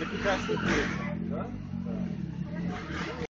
Pode ficar surpresa.